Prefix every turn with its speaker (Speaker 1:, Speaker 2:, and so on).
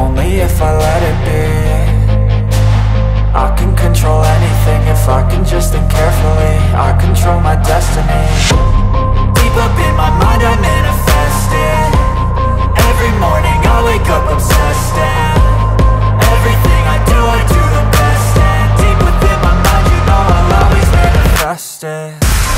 Speaker 1: Only if I let it be. I can control anything if I can just think carefully. I control my destiny. Deep up in my mind I manifest it Every morning I wake up obsessed and Everything I do I do the best And deep within my mind you know I'll always manifest it